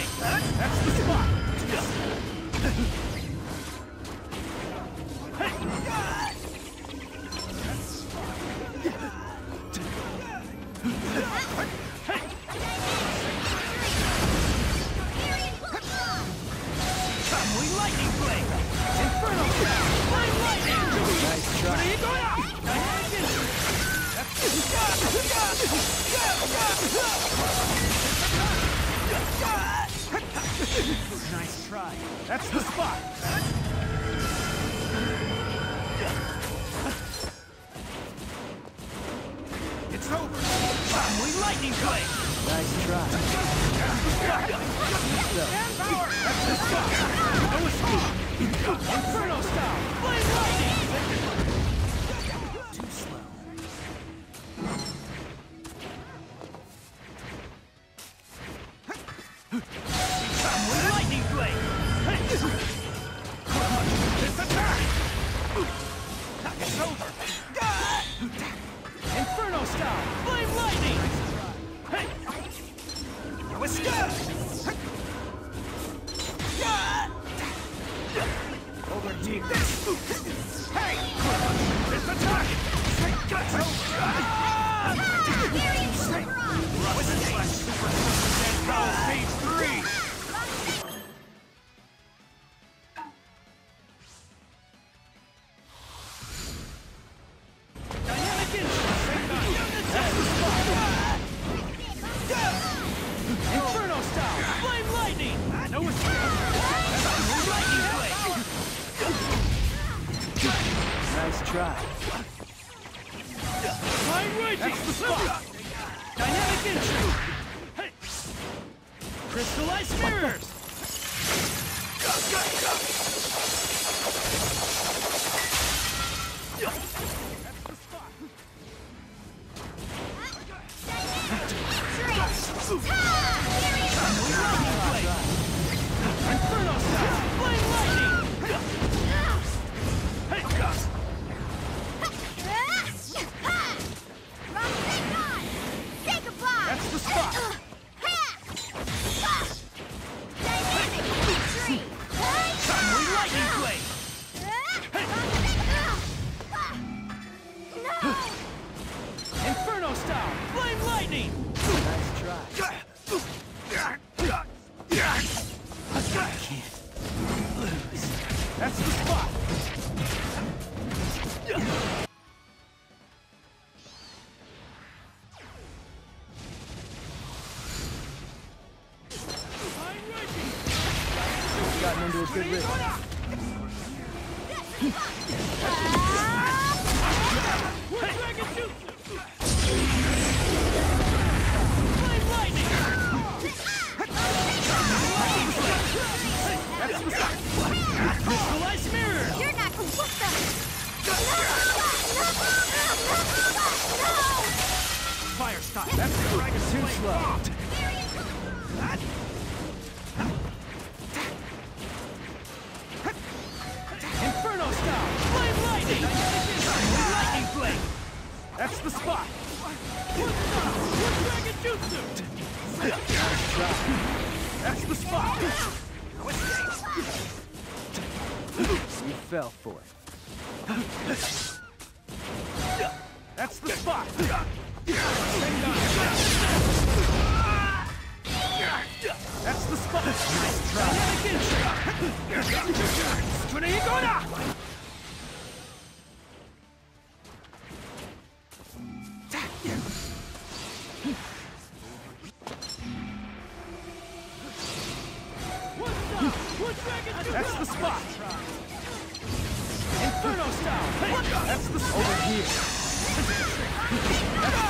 way. That's the spot. Nice try. What are you going on? That's... the spot. It's over. Family lightning blade. Nice try. Over. Inferno style. Flame lightning. No escape. Overtake this! Nice try. Fine raging! That's the spot! Dynamic Instinct! Hey! Crystallized mirrors! Inferno That's the spot! Gotten into a good rhythm. That's the dragon Too slow. Inferno style! Flame lightning! Lightning blade! That's the spot! Dragon jutsu! That's the spot! You fell for it. That's the spot! That's the spot! That's the spot! Inferno style! That's the spot! Over here!